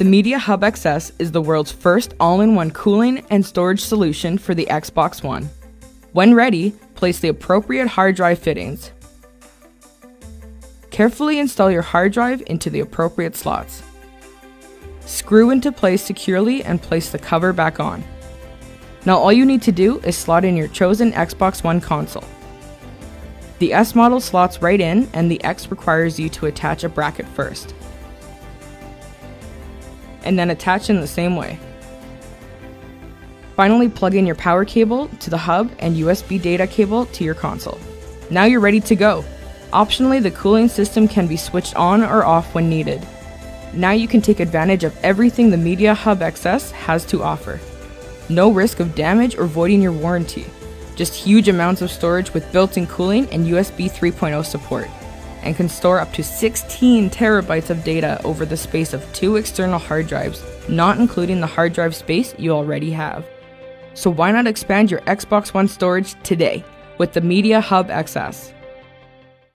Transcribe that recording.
The Media Hub XS is the world's first all in one cooling and storage solution for the Xbox One. When ready, place the appropriate hard drive fittings. Carefully install your hard drive into the appropriate slots. Screw into place securely and place the cover back on. Now all you need to do is slot in your chosen Xbox One console. The S model slots right in and the X requires you to attach a bracket first. And then attach in the same way. Finally plug in your power cable to the hub and USB data cable to your console. Now you're ready to go. Optionally, the cooling system can be switched on or off when needed. Now you can take advantage of everything the Media Hub XS has to offer. No risk of damage or voiding your warranty. Just huge amounts of storage with built in cooling and USB 3.0 support. And can store up to 16 terabytes of data over the space of two external hard drives, not including the hard drive space you already have. So why not expand your Xbox One storage today with the Media Hub XS?